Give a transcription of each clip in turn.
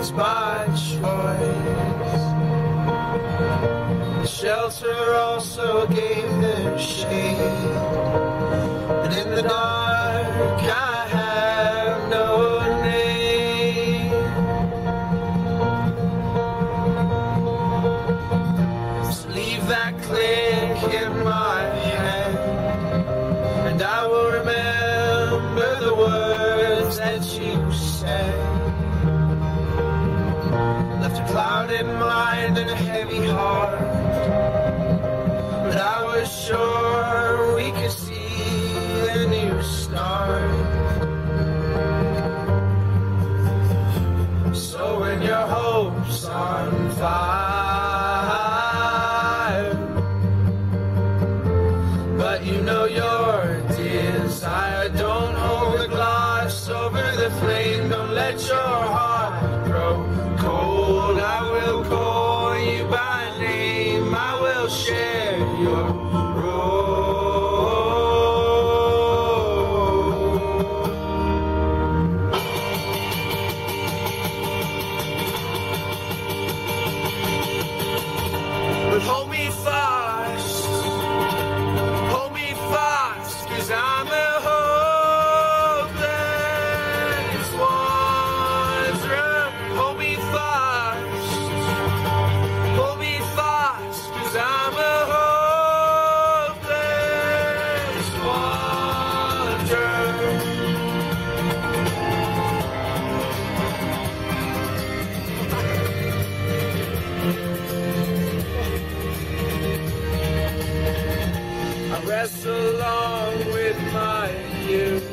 was by choice. The shelter also gave them shade. And in the dark, I have no name. Just leave that click in my hand, and I will remember the words that you said. Left a clouded mind and a heavy heart, but I was sure we could see a new start. So when your hopes on fire, but you know your desire. Don't hold the glass over the flame. Don't let your heart cold. I will call you by name. I will share your Wrestle along with my youth.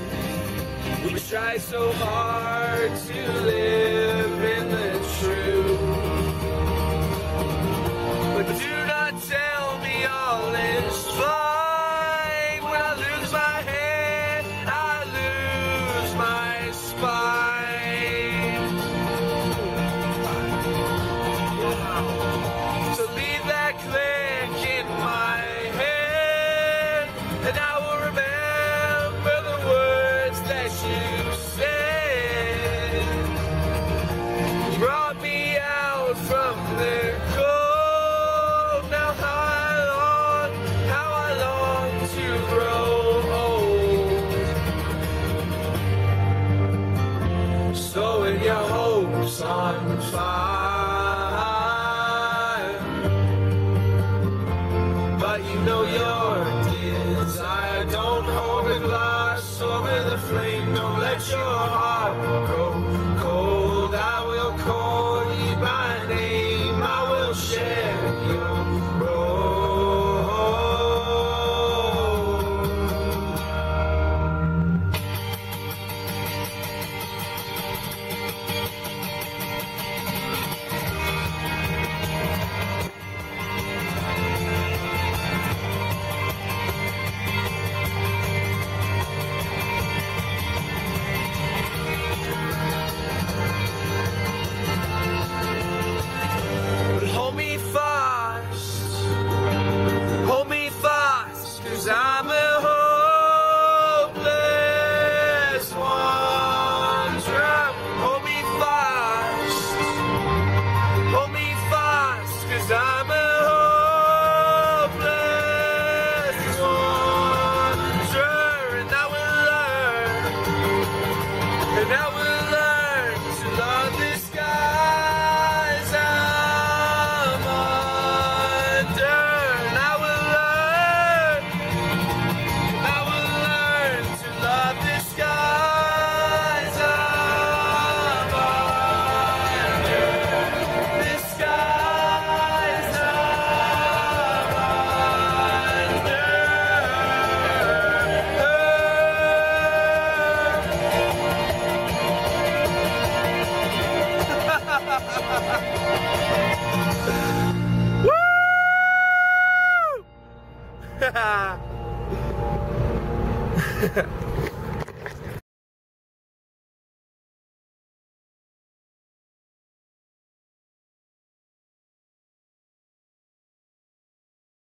We try so hard to live in the truth. But do not tell me all is fire, but you know your desire. Don't hold a glass over the flame. Don't let your heart grow ハハハ。